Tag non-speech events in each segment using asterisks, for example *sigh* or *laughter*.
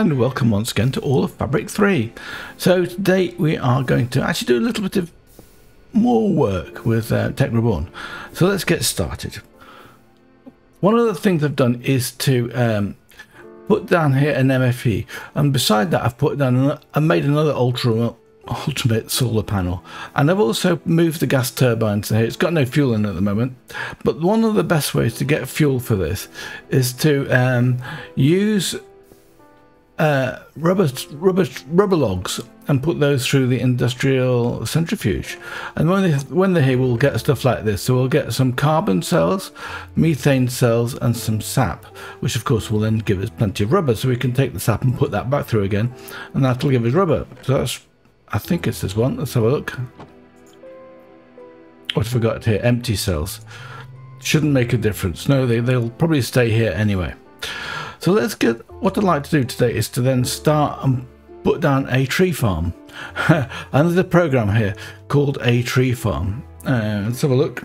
and welcome once again to all of Fabric 3. So today we are going to actually do a little bit of more work with uh, Tech Reborn. So let's get started. One of the things I've done is to um, put down here an MFE and beside that I've put down, I made another Ultra ultimate solar panel and I've also moved the gas turbine to here it's got no fuel in at the moment but one of the best ways to get fuel for this is to um, use uh, rubber rubber rubber logs and put those through the industrial centrifuge. And when they when here, we'll get stuff like this. So we'll get some carbon cells, methane cells, and some sap, which of course will then give us plenty of rubber. So we can take the sap and put that back through again, and that'll give us rubber. So that's I think it's this one. Let's have a look. What have we got here? Empty cells. Shouldn't make a difference. No, they, they'll probably stay here anyway. So let's get, what I'd like to do today is to then start and put down a tree farm. *laughs* The program here called aTreeFarm. Uh, let's have a look.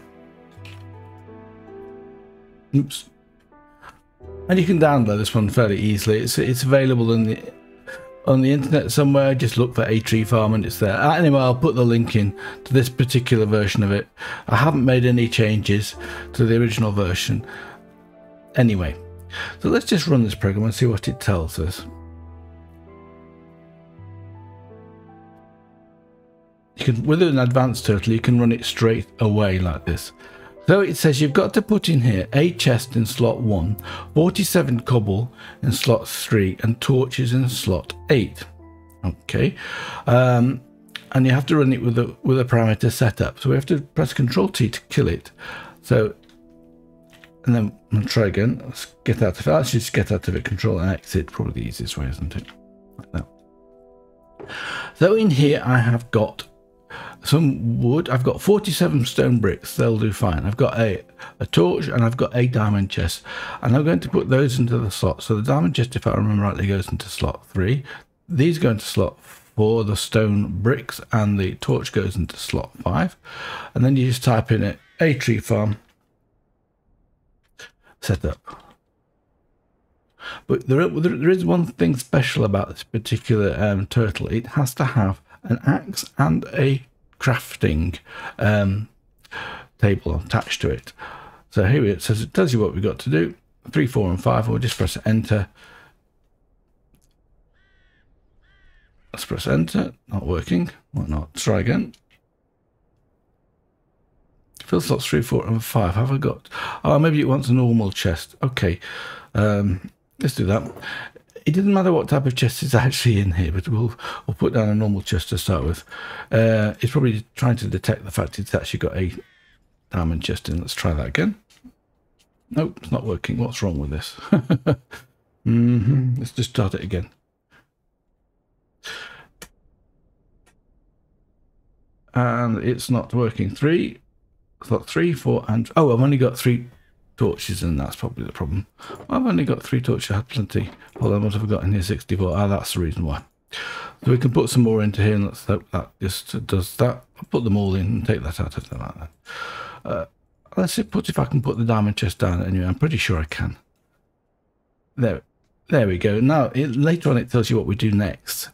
Oops. And you can download this one fairly easily. It's it's available in the on the internet somewhere. Just look for aTreeFarm and it's there. Anyway, I'll put the link in to this particular version of it. I haven't made any changes to the original version. Anyway, so let's just run this program and see what it tells us. You can, with an advanced turtle, you can run it straight away like this. So it says you've got to put in here a chest in slot 1, 47 cobble in slot 3, and torches in slot 8. Okay. Um, and you have to run it with a with a parameter setup. So we have to press Control T to kill it. So and then I'll try again. Let's get out of it. Let's just get out of it. Control and exit. Probably the easiest way, isn't it? Like that. So in here I have got some wood. I've got 47 stone bricks. They'll do fine. I've got a, a torch and I've got a diamond chest. And I'm going to put those into the slot. So the diamond chest, if I remember rightly, goes into slot 3. These go into slot 4. The stone bricks and the torch goes into slot 5. And then you just type in it, aTreeFarm setup. But there, there is one thing special about this particular um, turtle. It has to have an axe and a crafting um, table attached to it. So here it says it tells you what we've got to do. Three, four, and five. We'll just press enter. Let's press enter. Not working. Why not? Try again. Fill slots three, four, and five. Have I got? Oh, maybe it wants a normal chest. Okay, um, let's do that. It doesn't matter what type of chest is *laughs* actually in here, but we'll we'll put down a normal chest to start with. Uh, it's probably trying to detect the fact it's actually got a diamond chest in. Let's try that again. Nope, it's not working. What's wrong with this? *laughs* mm -hmm. Let's just start it again. And it's not working. Three, got three, four, and oh, I've only got three torches, and that's probably the problem. I've only got three torches. I had plenty. Hold on, what have I got in here? 64. Ah, that's the reason why. So we can put some more into here, and let's hope that just does that. I'll put them all in and take that out of there like that. Uh, let's see put if I can put the diamond chest down anyway. I'm pretty sure I can. There, there we go. Now, it, later on, it tells you what we do next.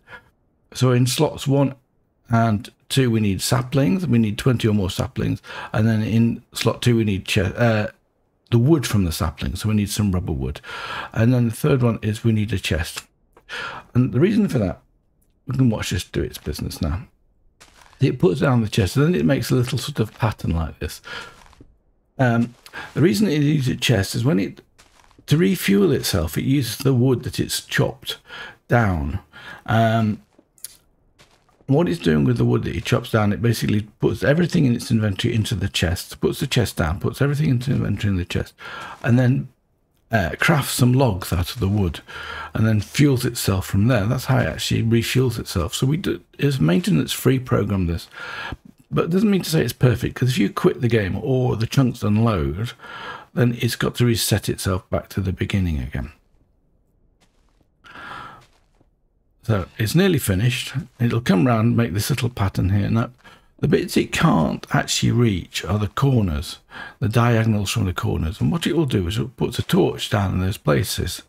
So in slots one and two, we need saplings. We need 20 or more saplings. And then in slot two, we need uh, the wood from the sapling. So we need some rubber wood. And then the third one is we need a chest. And the reason for that, we can watch this do its business now. It puts down the chest and then it makes a little sort of pattern like this. Um, the reason it needs a chest is when it, to refuel itself, it uses the wood that it's chopped down. Um, what it's doing with the wood that it chops down, it basically puts everything in its inventory into the chest, puts the chest down, puts everything into inventory in the chest, and then uh, crafts some logs out of the wood, and then fuels itself from there. That's how it actually refuels itself. So we do it's maintenance-free program this, but it doesn't mean to say it's perfect because if you quit the game or the chunks unload, then it's got to reset itself back to the beginning again. So it's nearly finished. It'll come round, and make this little pattern here. Now, the bits it can't actually reach are the corners, the diagonals from the corners. And what it will do is it puts a torch down in those places.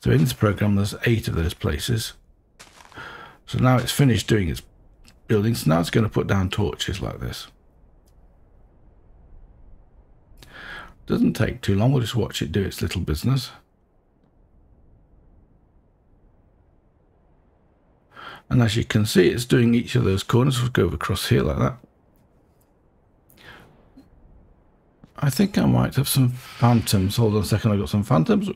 So in this program, there's eight of those places. So now it's finished doing its building. So now it's going to put down torches like this. Doesn't take too long. We'll just watch it do its little business. And as you can see, it's doing each of those corners. We'll go across here like that. I think I might have some phantoms. Hold on a second, I've got some phantoms.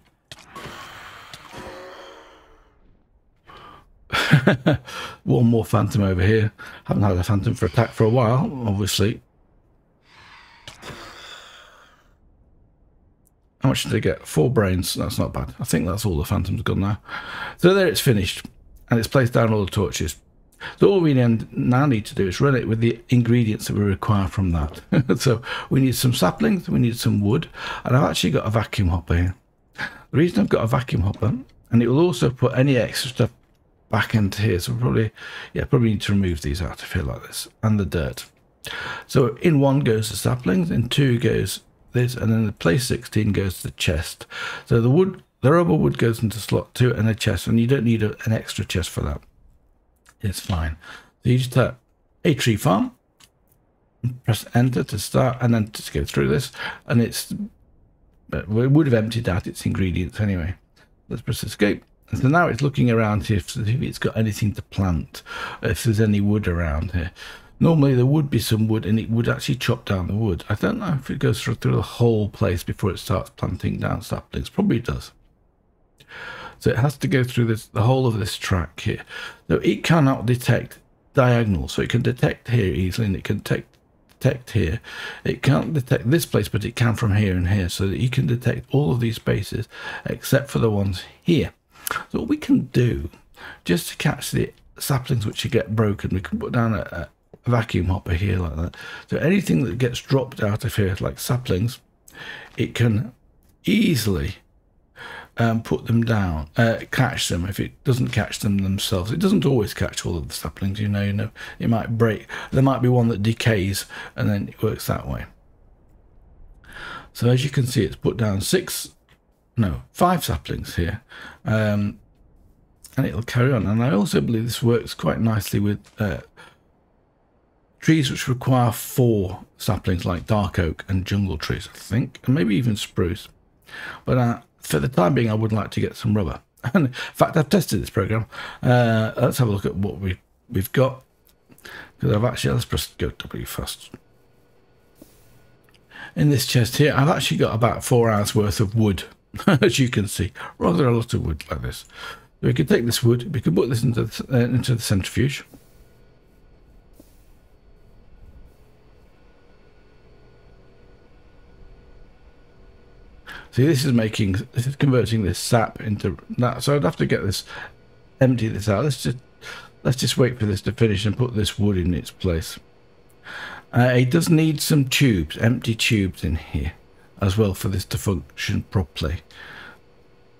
*laughs* One more phantom over here. Haven't had a phantom for attack for a while, obviously. How much did I get? Four brains. That's not bad. I think that's all the phantoms gone now. So there it's finished. And it's placed down all the torches. So all we now need to do is run it with the ingredients that we require from that. *laughs* so we need some saplings, we need some wood, and I've actually got a vacuum hopper here. The reason I've got a vacuum hopper, and it will also put any extra stuff back into here. So probably, yeah, probably need to remove these out of here like this, and the dirt. So in one goes the saplings, in two goes this, and then the place 16 goes to the chest. So the wood, the rubber wood goes into slot two and a chest, and you don't need a, an extra chest for that. It's fine. So you just tap aTreeFarm, press enter to start, and then to go through this, and it's but we would have emptied out its ingredients anyway. Let's press escape. So now it's looking around here if it's got anything to plant, if there's any wood around here. Normally there would be some wood and it would actually chop down the wood. I don't know if it goes through, through the whole place before it starts planting down saplings. Probably does. So it has to go through this the whole of this track here. So it cannot detect diagonal. So it can detect here easily and it can detect detect here. It can't detect this place, but it can from here and here, so that you can detect all of these spaces except for the ones here. So what we can do, just to catch the saplings which get broken, we can put down a, a vacuum hopper here like that. So anything that gets dropped out of here, like saplings, it can easily um, put them down, uh, catch them if it doesn't catch them themselves. It doesn't always catch all of the saplings, you know, you know, it might break. There might be one that decays and then it works that way. So as you can see, it's put down six, no, five saplings here. Um, and it'll carry on. And I also believe this works quite nicely with uh, trees which require four saplings like dark oak and jungle trees, I think, and maybe even spruce. But uh, for the time being, I would like to get some rubber. *laughs* And in fact, I've tested this program. Uh, let's have a look at what we we've got. Because I've actually let's press go W first. In this chest here, I've actually got about four hours worth of wood, *laughs* as you can see, rather a lot of wood like this. we could take this wood, we could put this into the, uh, into the centrifuge. See, this is making, this is converting this sap into that. So I'd have to get this, empty this out. Let's just, let's just wait for this to finish and put this wood in its place. Uh, it does need some tubes, empty tubes in here as well for this to function properly.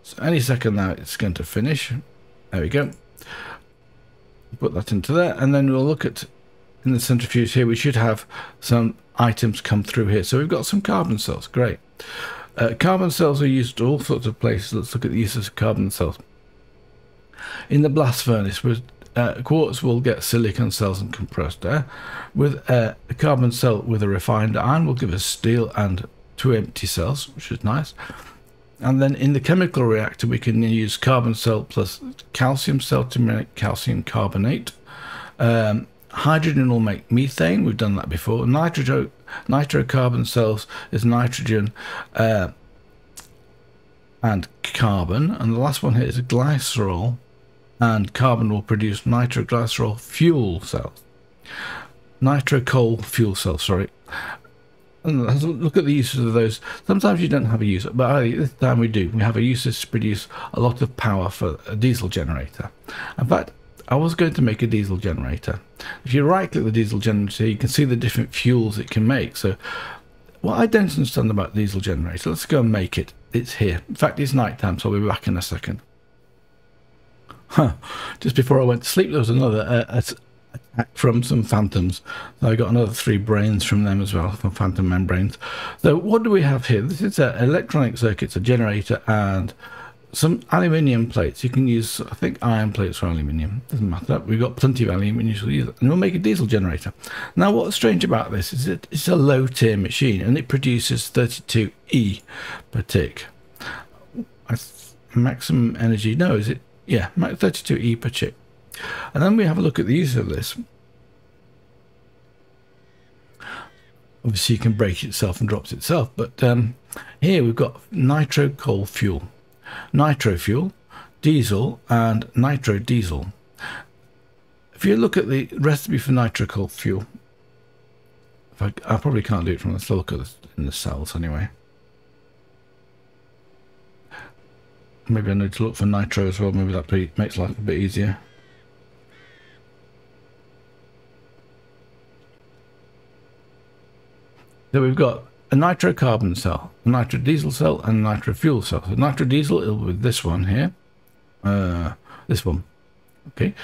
So any second now it's going to finish. There we go. Put that into there and then we'll look at in the centrifuge here we should have some items come through here. So we've got some carbon cells, great. Uh, carbon cells are used at all sorts of places. Let's look at the uses of carbon cells. In the blast furnace, with uh, quartz will get silicon cells and compressed air. With uh, a carbon cell with a refined iron will give us steel and two empty cells, which is nice. And then in the chemical reactor, we can use carbon cell plus calcium cell to make calcium carbonate. Um, hydrogen will make methane. We've done that before. Nitrogen nitrocarbon cells is nitrogen uh, and carbon. And the last one here is glycerol, and carbon will produce nitroglycerol fuel cells. Nitrocoal fuel cells, sorry. And look at the uses of those. Sometimes you don't have a use, but this time we do. We have a use to produce a lot of power for a diesel generator. In fact, I was going to make a diesel generator. If you right click the diesel generator, you can see the different fuels it can make. So what I don't understand about diesel generator, let's go and make it. It's here. In fact, it's night time, so I'll be back in a second. Huh. Just before I went to sleep, there was another uh, attack from some phantoms. I got another three brains from them as well, from phantom membranes. So what do we have here? This is an electronic circuit, a generator, and some aluminium plates. You can use, I think, iron plates or aluminium. Doesn't matter. We've got plenty of aluminium, use it. and we'll make a diesel generator. Now, what's strange about this is that it's a low-tier machine, and it produces 32e per tick. Maximum energy? No, is it? Yeah, 32e per tick. And then we have a look at the use of this. Obviously, you can break itself and drops itself, but um, here we've got nitro coal fuel nitro fuel, diesel, and nitro diesel. If you look at the recipe for nitro coal fuel, I, I, probably can't do it from the look at this in the cells anyway. Maybe I need to look for nitro as well. Maybe that makes life a bit easier. So we've got a nitrocarbon cell, a nitro diesel cell, and a nitro fuel cell. So nitro diesel is with this one here, uh, this one. Okay,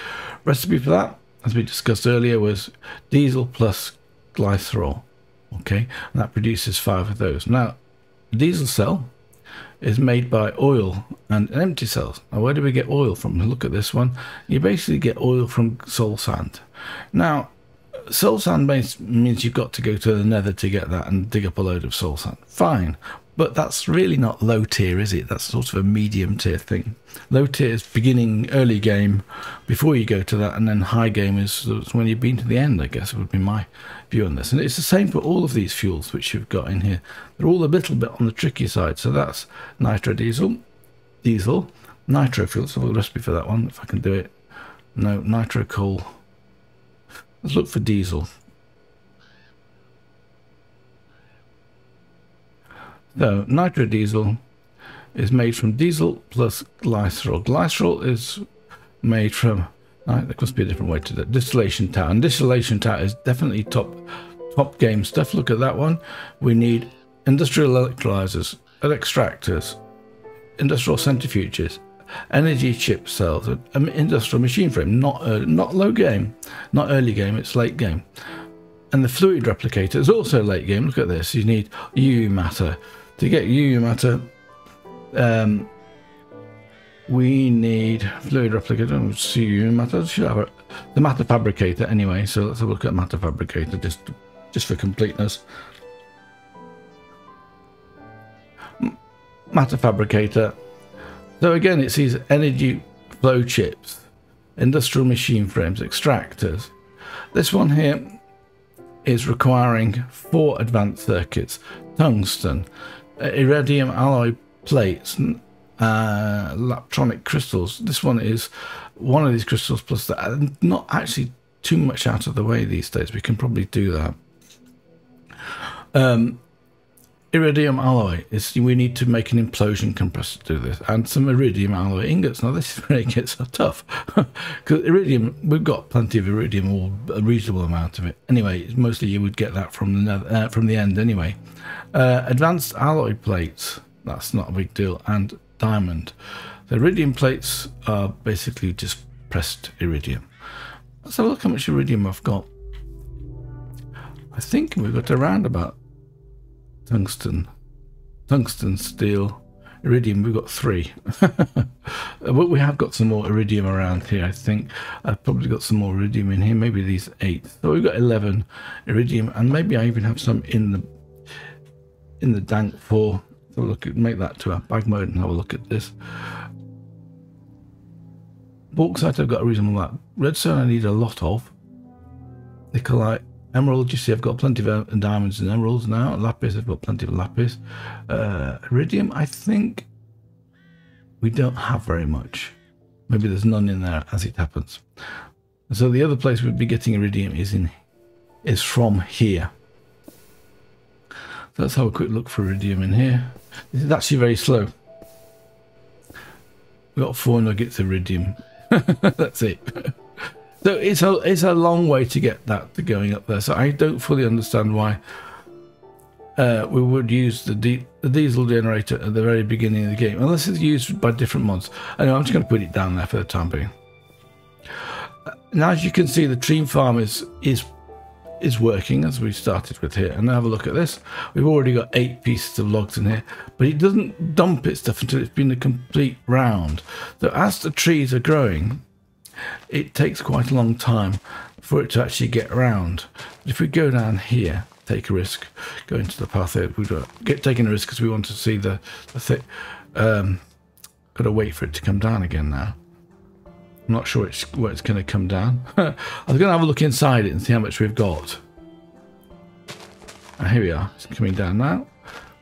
recipe for that, as we discussed earlier, was diesel plus glycerol. Okay, and that produces five of those. Now, diesel cell is made by oil and empty cells. Now, where do we get oil from? Look at this one. You basically get oil from soul sand. Now, soul sand means means you've got to go to the nether to get that and dig up a load of soul sand. Fine. But that's really not low tier, is it? That's sort of a medium tier thing. Low tier is beginning early game before you go to that, and then high game is when you've been to the end, I guess, would be my view on this. And it's the same for all of these fuels which you've got in here. They're all a little bit on the tricky side. So that's nitro diesel, diesel, nitro fuel. So the recipe for that one, if I can do it. No, nitro coal Let's look for diesel. So nitro diesel is made from diesel plus glycerol. Glycerol is made from right, there must be a different way to do that. Distillation tower. And distillation tower is definitely top top game stuff. Look at that one. We need industrial electrolyzers, extractors, industrial centrifuges, energy chip cells, an industrial machine frame, not uh, not low game, not early game, it's late game. And the fluid replicator is also late game. Look at this. You need UU matter. To get UU matter, um, we need fluid replicator. UU matter. Should have a, the matter fabricator anyway. So let's have a look at matter fabricator just just for completeness. Matter fabricator so again, it sees energy flow chips, industrial machine frames, extractors. This one here is requiring four advanced circuits, tungsten, uh, iridium alloy plates, uh, lapotronic crystals. This one is one of these crystals plus that. Not actually too much out of the way these days. We can probably do that. Um, iridium alloy we need to make an implosion compressor to do this. And some iridium alloy ingots. Now this is where it gets so tough. *laughs* Because iridium we've got plenty of iridium or a reasonable amount of it. Anyway mostly you would get that from the uh, from the end anyway. Uh, advanced alloy plates. That's not a big deal. And diamond. The iridium plates are basically just pressed iridium. Let's have a look how much iridium i've got. I think we've got around about tungsten, tungsten, steel, iridium. We've got three, *laughs* but we have got some more iridium around here. I think I've probably got some more iridium in here. Maybe these eight. So we've got eleven iridium, and maybe I even have some in the in the dank for. So look at make that to a bag mode and have a look at this. Bauxite I've got a reasonable amount. Redstone I need a lot of. Nikolite Emerald, you see, I've got plenty of uh, diamonds and emeralds now. Lapis, I've got plenty of lapis. Uh, iridium, I think we don't have very much. Maybe there's none in there as it happens. So the other place we'd be getting iridium is in is from here. So let's have a quick look for iridium in here. This is actually very slow. We've got four nuggets of iridium. *laughs* That's it. *laughs* So it's a it's a long way to get that going up there. So I don't fully understand why uh, we would use the, di the diesel generator at the very beginning of the game, unless it's used by different mods. Anyway, I'm just going to put it down there for the time being. Uh, now, as you can see, the tree farm is is is working as we started with here. And have a look at this. We've already got eight pieces of logs in here, but it doesn't dump its stuff until it's been a complete round. So as the trees are growing, it takes quite a long time for it to actually get around. If we go down here, take a risk, go into the path here, we've got get taking a risk because we want to see the, the thick, um, got to wait for it to come down again now. I'm not sure it's, where it's going to come down. *laughs* I was going to have a look inside it and see how much we've got. And here we are. It's coming down now.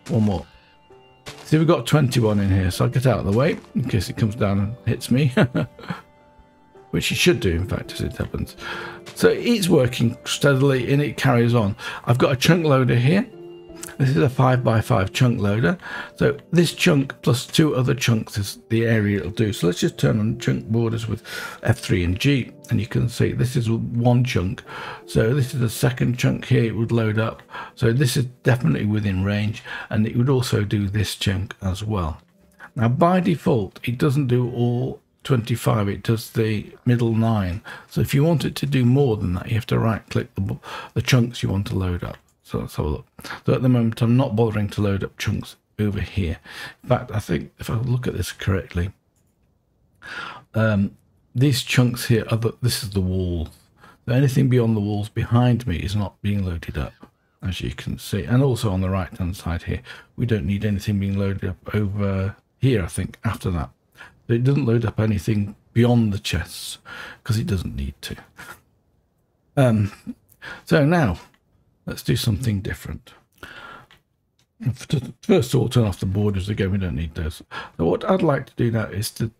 One more. See, we've got 21 in here, so I'll get out of the way in case it comes down and hits me. *laughs* Which it should do, in fact, as it happens. So it's working steadily and it carries on. I've got a chunk loader here this is a 5x5 chunk loader. So this chunk plus two other chunks is the area it'll do. So let's just turn on chunk borders with F3 and G. And you can see this is one chunk. So this is the second chunk here it would load up. So this is definitely within range. And it would also do this chunk as well. Now by default, it doesn't do all 25 it does the middle 9 so if you want it to do more than that you have to right click the, the chunks you want to load up so let's have a look. So at the moment, I'm not bothering to load up chunks over here. In fact, I think if I look at this correctly, um, these chunks here are the, this is the wall. So anything beyond the walls behind me is not being loaded up, as you can see. And also on the right hand side here, we don't need anything being loaded up over here, I think, after that. It doesn't load up anything beyond the chests because it doesn't need to. Um, so now Let's do something different. First of all, turn off the borders again. We don't need those. What I'd like to do now is to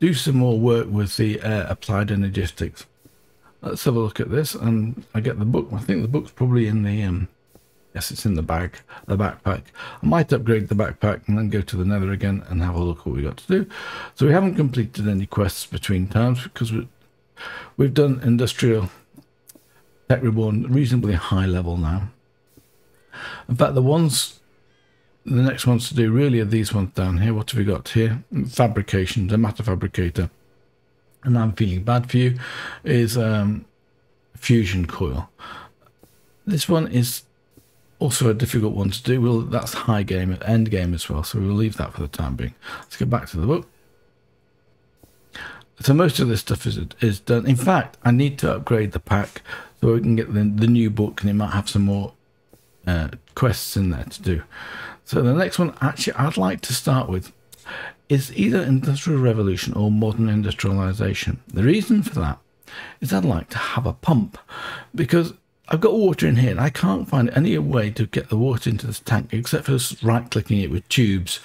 do some more work with the uh, applied energistics. Let's have a look at this. And I get the book. I think the book's probably in the... Um, yes, it's in the bag, the backpack. I might upgrade the backpack and then go to the nether again and have a look what we got to do. So we haven't completed any quests between times because we, we've done industrial Tech Reborn reasonably high level now. In fact, the ones, the next ones to do really are these ones down here. What have we got here? Fabrication, the matter fabricator. And I'm feeling bad for you, is um, fusion coil. This one is also a difficult one to do. Well, that's high game, end game as well, so we'll leave that for the time being. Let's get back to the book. So most of this stuff is is done. In fact, I need to upgrade the pack so we can get the, the new book and it might have some more uh, quests in there to do. So the next one, actually, I'd like to start with is either Industrial Revolution or Modern Industrialization. The reason for that is I'd like to have a pump because I've got water in here and I can't find any way to get the water into this tank except for right clicking it with tubes.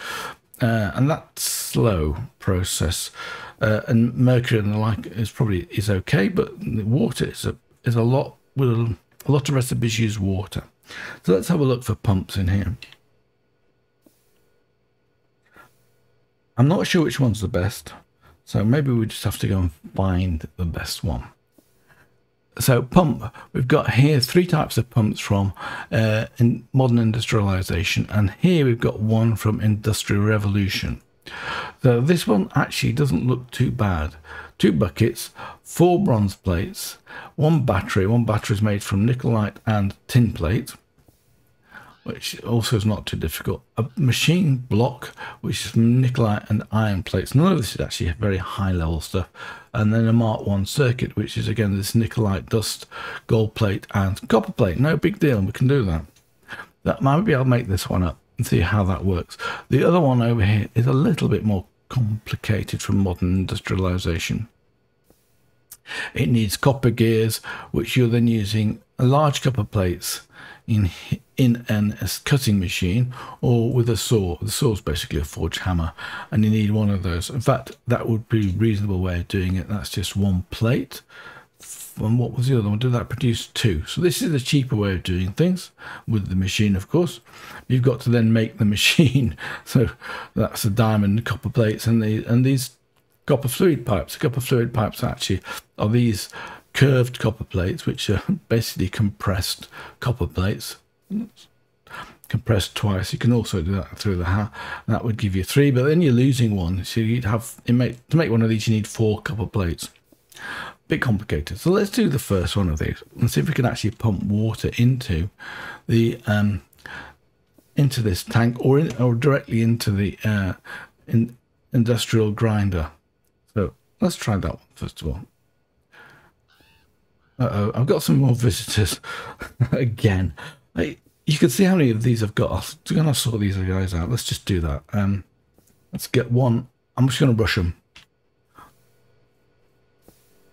Uh, and that's slow process. Uh, and mercury and the like is probably is okay, but water is a is a lot with a, a lot of recipes use water. So let's have a look for pumps in here. I'm not sure which one's the best, so maybe we just have to go and find the best one. So pump, we've got here three types of pumps from uh, in modern industrialization, and here we've got one from industrial revolution. So this one actually doesn't look too bad two buckets, four bronze plates, one battery. One battery is made from nikolite and tin plate, which also is not too difficult. A machine block, which is nikolite and iron plates. None of this is actually very high level stuff. And then a Mark 1 circuit, which is again this nikolite dust, gold plate, and copper plate. No big deal, we can do that. That maybe I'll make this one up and see how that works. The other one over here is a little bit more complicated from modern industrialization. It needs copper gears, which you're then using large copper plates in in an a cutting machine or with a saw. The saw is basically a forge hammer, and you need one of those. In fact, that would be a reasonable way of doing it. That's just one plate. And what was the other one? Did that produce two? So this is a cheaper way of doing things with the machine, of course. You've got to then make the *laughs* machine. So that's the diamond copper plates and the and these copper fluid pipes. The Copper fluid pipes actually are these curved copper plates, which are *laughs* basically compressed copper plates. Compressed twice. You can also do that through the hat. That would give you three, but then you're losing one. So you'd have make to make one of these. You need four copper plates. bit complicated. So let's do the first one of these and see if we can actually pump water into the um, into this tank or in, or directly into the uh, in, industrial grinder. So let's try that one first of all. Uh oh, I've got some more visitors *laughs* again. I, you can see how many of these I've got. I'm going to sort these guys out. Let's just do that. Um, let's get one. I'm just going to rush them.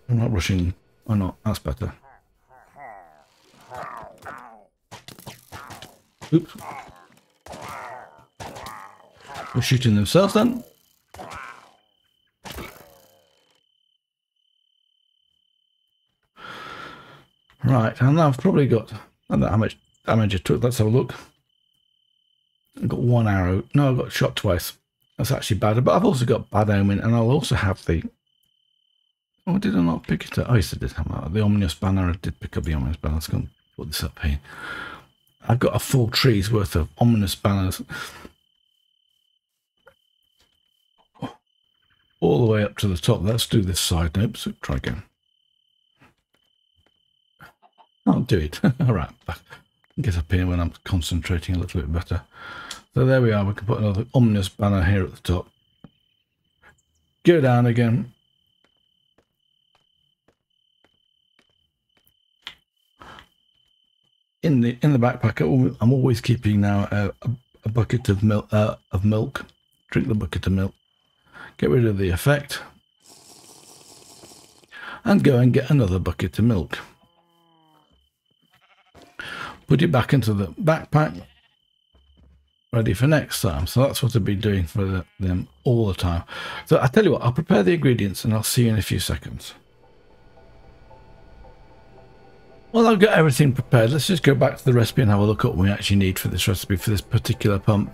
I'm not rushing. Or not. That's better. Oops. They're shooting themselves then. Right, and I've probably got, I don't know how much damage it took. Let's have a look. I've got one arrow. No, I've got shot twice. That's actually bad. But I've also got bad omen, and I'll also have the. Oh, did I not pick it up? Oh, yes, I did have the ominous banner. I did pick up the ominous banner. Let's go put this up here. I've got a full tree's worth of ominous banners. All the way up to the top. Let's do this side note. So try again. I'll do it. *laughs* All right. Get up here when I'm concentrating a little bit better. So there we are. We can put another ominous banner here at the top. Go down again. In the in the backpack, I'm always keeping now a, a, a bucket of milk. Uh, of milk. Drink the bucket of milk. Get rid of the effect, and go and get another bucket of milk put it back into the backpack, ready for next time. So that's what I've been doing for the, them all the time. So I tell you what, I'll prepare the ingredients and I'll see you in a few seconds. Well, I've got everything prepared. Let's just go back to the recipe and have a look at what we actually need for this recipe for this particular pump.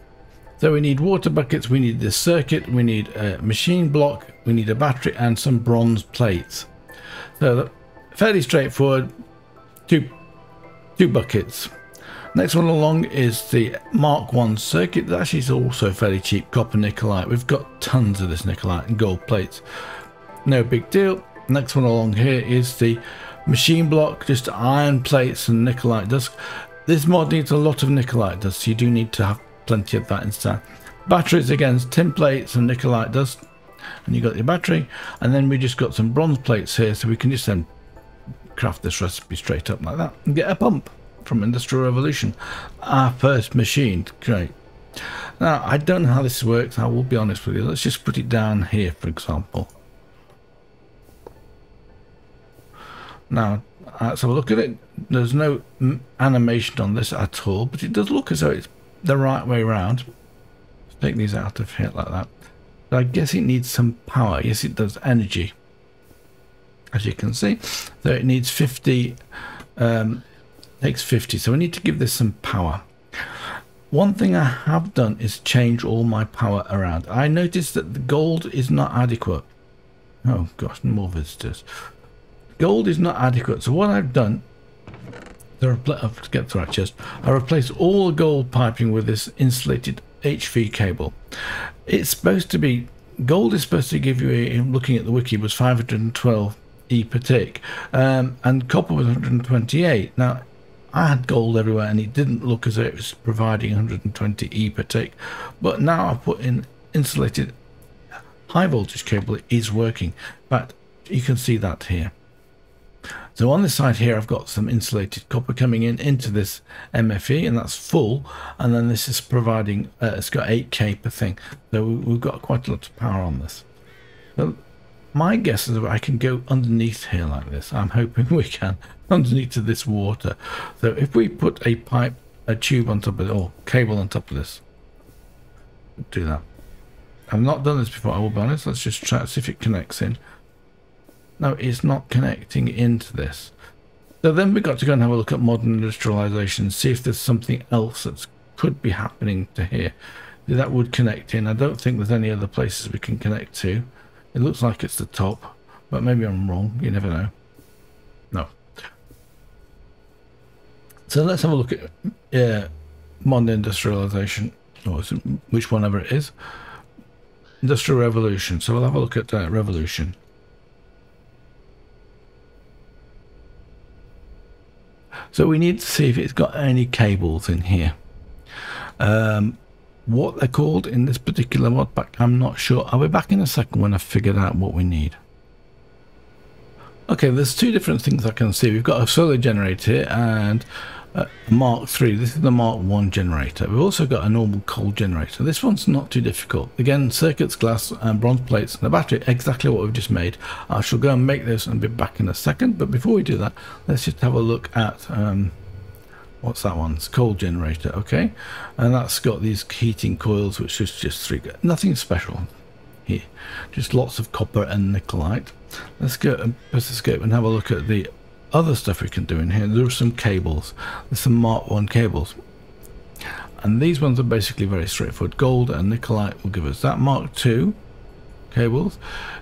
So we need water buckets, we need this circuit, we need a machine block, we need a battery and some bronze plates. So fairly straightforward. Two two buckets. Next one along is the Mark 1 circuit. That actually is also fairly cheap, copper nikolite. We've got tons of this nikolite and gold plates. No big deal. Next one along here is the machine block, just iron plates and nikolite dust. This mod needs a lot of nikolite dust, so you do need to have plenty of that inside. Batteries against tin plates and nikolite dust. And you got your battery. And then we just got some bronze plates here, so we can just then craft this recipe straight up like that and get a pump from Industrial Revolution. Our first machine. Great. Now, I don't know how this works. I will be honest with you. Let's just put it down here, for example. Now, let's have a look at it. There's no animation on this at all, but it does look as though it's the right way around. Let's take these out of here like that. But I guess it needs some power. Yes, it does energy as you can see. So it needs 50, um, takes 50. So we need to give this some power. One thing I have done is change all my power around. I noticed that the gold is not adequate. Oh gosh, more visitors. Gold is not adequate. So what I've done, to get through our chest, I replaced all the gold piping with this insulated HV cable. It's supposed to be, gold is supposed to give you a, looking at the wiki, was 512 E per tick, um, and copper was 128. Now, I had gold everywhere, and it didn't look as though it was providing 120 E per tick. But now I've put in insulated high voltage cable. It is working, but you can see that here. So on this side here, I've got some insulated copper coming in into this MFE, and that's full. And then this is providing, uh, it's got 8K per thing. So we've got quite a lot of power on this. So my guess is that I can go underneath here like this. I'm hoping we can, *laughs* underneath of this water. So if we put a pipe, a tube on top of it, or cable on top of this, do that. I've not done this before, I will be honest. Let's just try to see if it connects in. No, it's not connecting into this. So then we've got to go and have a look at modern industrialization, see if there's something else that could be happening to here. That would connect in. I don't think there's any other places we can connect to. It looks like it's the top, but maybe I'm wrong. You never know. No. So let's have a look at yeah, modern industrialization, or which one ever it is. Industrial Revolution. So we'll have a look at that revolution. So we need to see if it's got any cables in here. Um, what they're called in this particular mod pack, I'm not sure. I'll be back in a second when I've figured out what we need. Okay, there's two different things I can see. We've got a solar generator and Mark III. This is the Mark 1 generator. We've also got a normal coal generator. This one's not too difficult. Again, circuits, glass, and bronze plates, and a battery, exactly what we've just made. I shall go and make this and be back in a second. But before we do that, let's just have a look at... Um, what's that one? It's coal generator, okay? And that's got these heating coils, which is just three... Nothing special here. Just lots of copper and nikolite. Let's go and press escape and have a look at the other stuff we can do in here. There are some cables. There's some Mark 1 cables. And these ones are basically very straightforward. Gold and nikolite will give us that. Mark 2 cables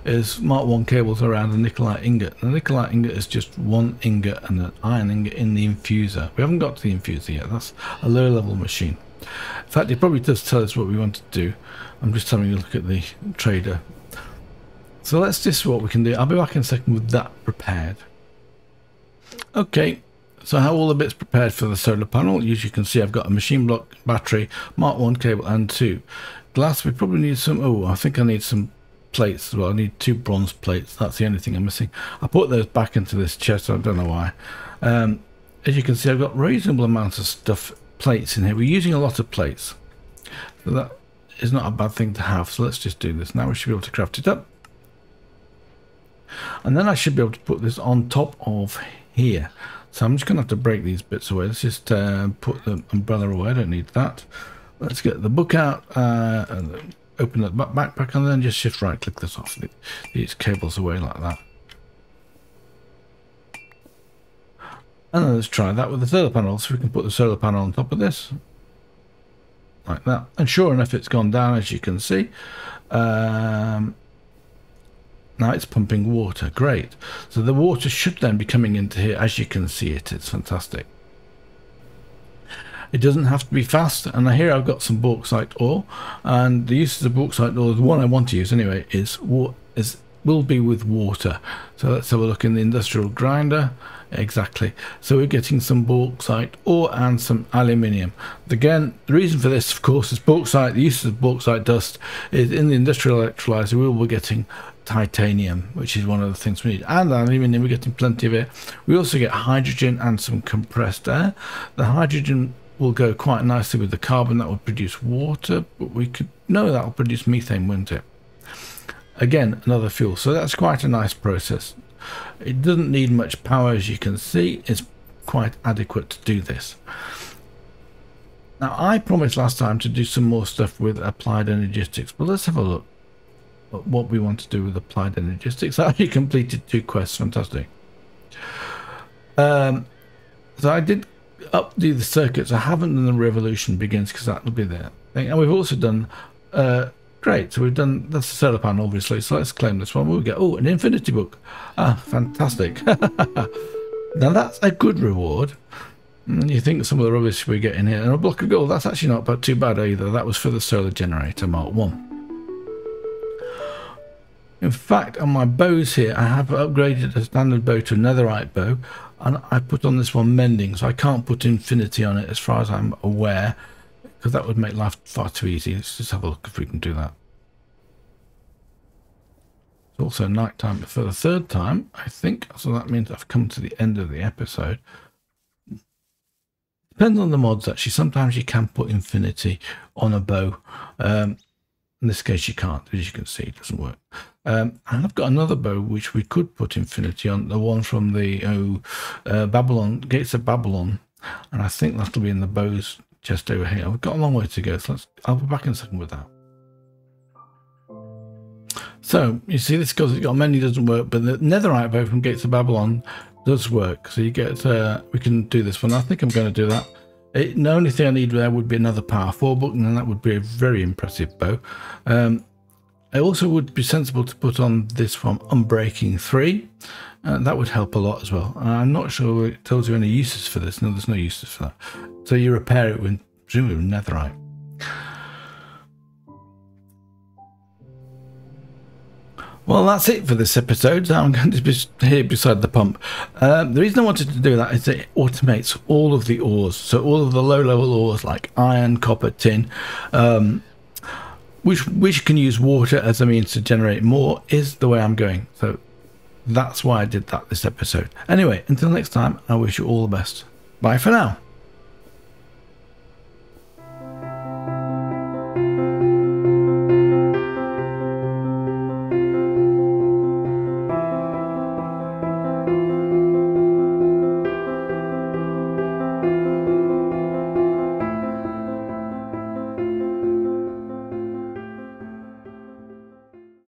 is Mark 1 cables around a nikolite ingot. The nikolite ingot is just one ingot and an iron ingot in the infuser. We haven't got to the infuser yet. That's a lower level machine. In fact, it probably does tell us what we want to do. I'm just having a look at the trader. So let's just see what we can do. I'll be back in a second with that prepared. Okay, so how all the bits prepared for the solar panel. As you can see, I've got a machine block, battery, Mark 1 cable and two. Glass, we probably need some, oh, I think I need some plates as well. I need two bronze plates. That's the only thing I'm missing. I put those back into this chest. I don't know why. Um, as you can see, I've got reasonable amounts of stuff, plates in here. We're using a lot of plates. So that is not a bad thing to have. So let's just do this. Now we should be able to craft it up. And then I should be able to put this on top of here. So I'm just going to have to break these bits away. Let's just uh, put the umbrella away. I don't need that. Let's get the book out uh, and open the backpack and then just shift right click this off It, these cables away like that. And then let's try that with the solar panel. So we can put the solar panel on top of this. Like that. And sure enough, it's gone down as you can see. Um, now it's pumping water. Great. So the water should then be coming into here. As you can see it, it's fantastic. It doesn't have to be fast. And here I've got some bauxite ore. Oh, and the uses of bauxite ore, oh, the one I want to use anyway, is, is will be with water. So let's have a look in the industrial grinder. Exactly. So we're getting some bauxite ore oh, and some aluminium. Again, the reason for this, of course, is bauxite. The use of bauxite dust is in the industrial electrolyzer. We will be getting titanium, which is one of the things we need, and aluminium. We're getting plenty of it. We also get hydrogen and some compressed air. The hydrogen will go quite nicely with the carbon that will produce water, but we could know that will produce methane, won't it? Again, another fuel. So that's quite a nice process. It doesn't need much power, as you can see. It's quite adequate to do this. Now, I promised last time to do some more stuff with applied energistics, but let's have a look at what we want to do with applied energistics. *laughs* I actually completed two quests. Fantastic. Um, so I did updo the circuits. I haven't done the revolution begins because that will be there. And we've also done uh, great. So we've done that's the solar panel, obviously. So let's claim this one. We'll get oh an infinity book. Ah, fantastic. *laughs* now that's a good reward. And you think some of the rubbish we get in here and a block of gold. That's actually not but too bad either. That was for the solar generator Mark One. In fact, on my bows here, I have upgraded a standard bow to a netherite bow, and I put on this one mending, so I can't put infinity on it as far as I'm aware, because that would make life far too easy. Let's just have a look if we can do that. It's also night time for the third time, I think, so that means I've come to the end of the episode. Depends on the mods, actually. Sometimes you can put infinity on a bow. Um, in this case, you can't, as you can see, it doesn't work. Um, and I've got another bow which we could put infinity on, the one from the oh, uh, Babylon, Gates of Babylon. And I think that'll be in the bows chest over here. We've got a long way to go, so let's, I'll be back in a second with that. So, you see this because it's got mending doesn't work, but the netherite bow from Gates of Babylon does work. So you get, uh, we can do this one. I think I'm going to do that. It, the only thing I need there would be another power 4 book, and that would be a very impressive bow. Um, it also would be sensible to put on this from Unbreaking 3, and that would help a lot as well. And I'm not sure it tells you any uses for this. No, there's no uses for that. So you repair it with presumably with netherite. Well, that's it for this episode. I'm going to be here beside the pump. Um, the reason I wanted to do that is it automates all of the ores. So all of the low-level ores like iron, copper, tin, um, which which can use water as a means to generate more, is the way I'm going. So that's why I did that this episode. Anyway, until next time, I wish you all the best. Bye for now.